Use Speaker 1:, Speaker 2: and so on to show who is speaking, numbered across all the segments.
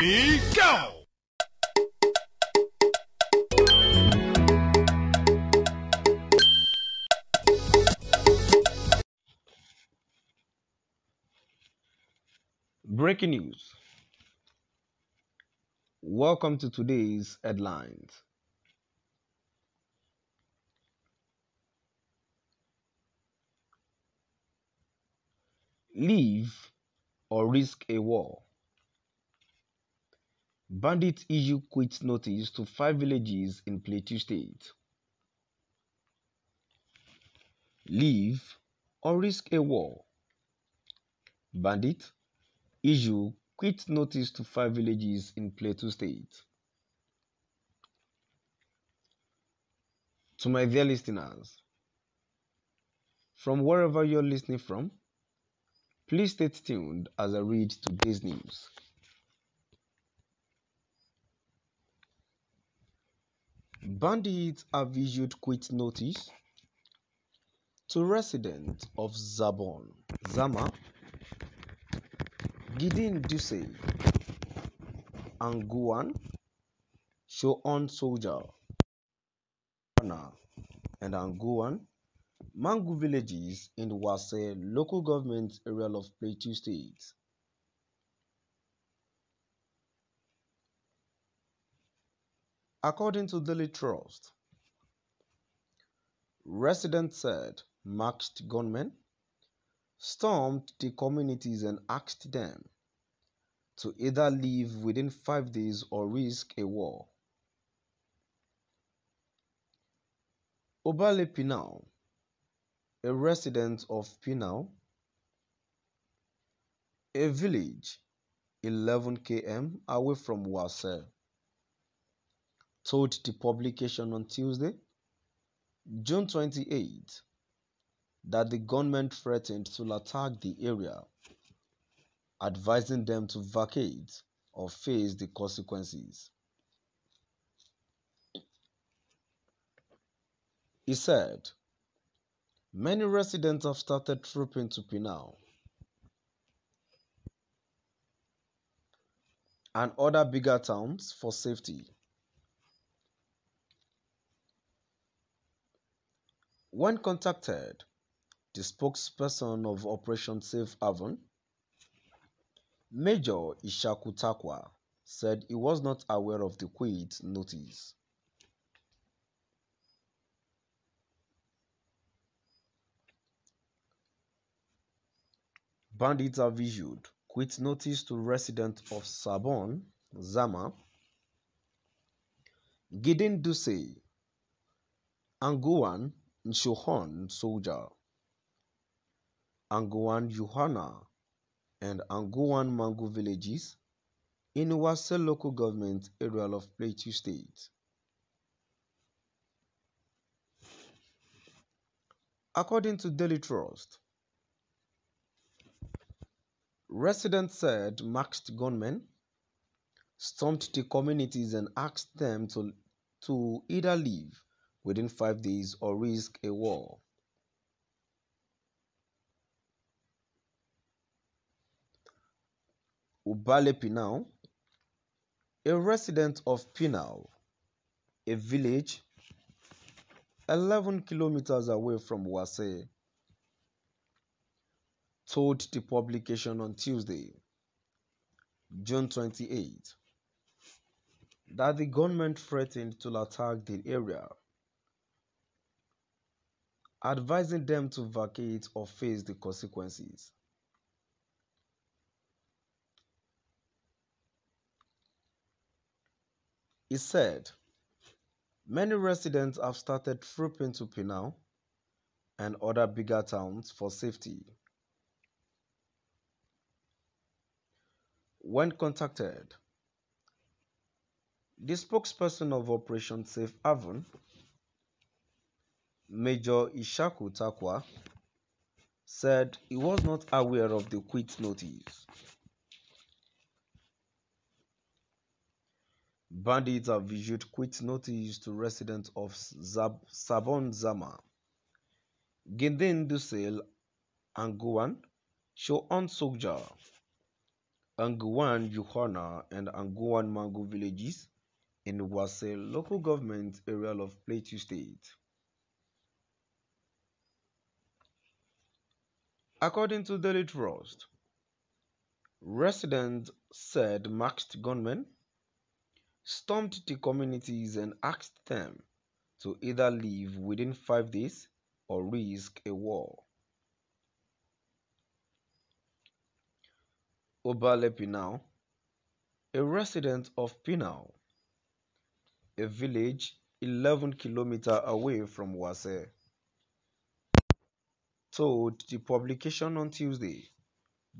Speaker 1: Ready, go!
Speaker 2: Breaking news. Welcome to today's headlines. Leave or risk a war. Bandits issue quit notice to five villages in Plateau State. Leave or risk a war. Bandit issue quit notice to five villages in Plateau State. To my dear listeners, from wherever you're listening from, please stay tuned as I read today's news. Bandits have issued quit notice to residents of Zabon, Zama, Gideon Duse, Anguan, Shoon Soldier, and Anguan, Mangu villages in the Wase local government area of Plateau State. According to Daily Trust, residents said masked gunmen stormed the communities and asked them to either leave within five days or risk a war. Obale Pinau, a resident of Pinau, a village 11 km away from Wase, told the publication on Tuesday, June 28, that the government threatened to attack the area, advising them to vacate or face the consequences. He said, Many residents have started trooping to Pinau and other bigger towns for safety. When contacted, the spokesperson of Operation Safe Haven, Major Ishaku Takwa, said he was not aware of the quit notice. Bandits have issued quit notice to residents of Sabon, Zama, Gideon Duse, Anguan, Nshohon Soldier, Anguan Yuhana, and Anguan Mangu villages in Wase local government area of Plateau State. According to Daily Trust, residents said masked gunmen stormed the communities and asked them to, to either leave within five days or risk a war. Ubale Pinau, a resident of Pinau, a village 11 kilometers away from Wase, told the publication on Tuesday, June 28, that the government threatened to attack the area, advising them to vacate or face the consequences. He said, Many residents have started trooping to Pinau and other bigger towns for safety. When contacted, the spokesperson of Operation Safe Haven, Major Ishaku Takwa, said he was not aware of the quit notice. Bandits have issued quit notice to residents of Zab- Sabon Zama, Ginden Dusel, Anguan, Shoan Sogja, Anguwan Yuhana and Anguwan Mango villages in Wase local government area of Plateau State. According to Daily Trust, residents said masked gunmen stormed the communities and asked them to either leave within five days or risk a war. Obale Pinau, a resident of Pinau, a village 11 kilometers away from Wase, told the publication on Tuesday,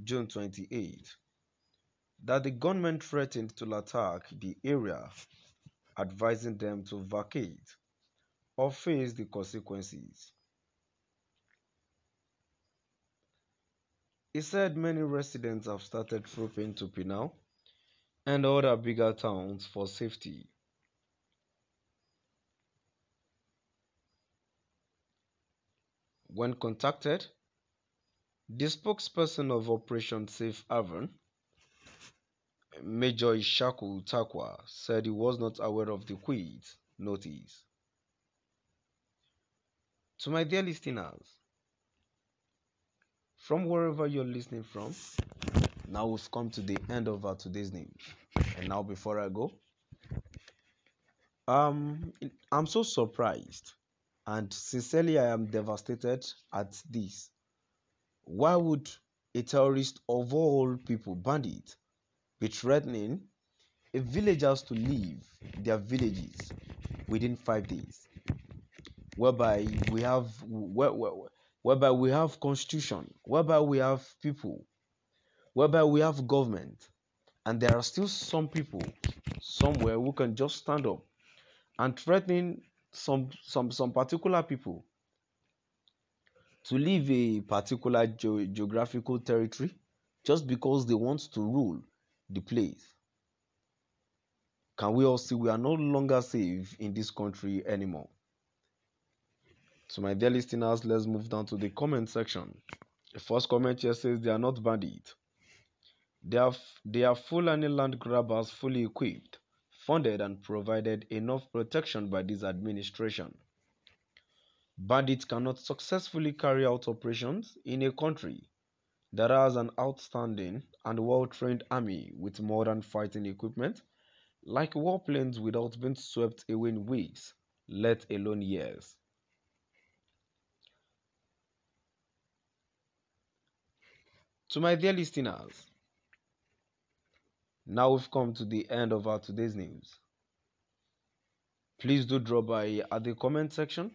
Speaker 2: June 28, that the gunmen threatened to attack the area, advising them to vacate or face the consequences. He said many residents have started trooping to Pinau and other bigger towns for safety. When contacted, the spokesperson of Operation Safe Haven, Major Ishaku Takwa, said he was not aware of the quit notice. To my dear listeners, from wherever you're listening from, now we've come to the end of our today's news. And now, before I go, um, I'm so surprised and sincerely I am devastated at this. Why would a terrorist of all people, bandit, be threatening a villagers to leave their villages within five days? Whereby we have where, where, whereby we have constitution, whereby we have people, whereby we have government, and there are still some people somewhere who can just stand up and threatening some some some particular people to leave a particular ge- geographical territory just because they want to rule the place. Can we all see we are no longer safe in this country anymore. So my dear listeners let's move down to the comment section. The first comment here says they are not bandits. They are they are Fulani land grabbers fully equipped funded and provided enough protection by this administration. Bandits cannot successfully carry out operations in a country that has an outstanding and well-trained army with modern fighting equipment like warplanes without being swept away in weeks, let alone years. To my dear listeners, now we've come to the end of our today's news. Please do drop by at the comment section